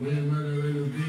Wait a minute, wait a minute.